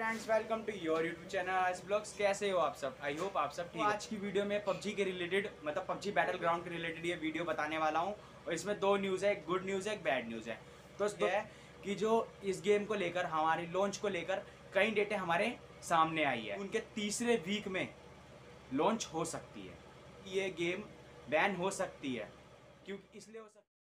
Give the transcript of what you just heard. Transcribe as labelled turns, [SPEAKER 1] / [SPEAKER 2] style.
[SPEAKER 1] Friends welcome to your YouTube channel आज blogs कैसे हो आप सब? आई होप आप सब ठीक आज की वीडियो में पबजी के रिलेटेड मतलब पबजी बैटल ग्राउंड के रिलेटेड ये वीडियो बताने वाला हूँ। और इसमें दो न्यूज़ है एक गुड न्यूज़ है एक बैड न्यूज़ है। तो है। कि जो इस गेम को लेकर हमारी लॉन्च को लेकर कई डेटें हमारे सामने आई है। उनके तीसरे वीक में लॉन्च हो सकती है। ये गेम बैन हो सकती है। क्योंकि इसलिए हो सकती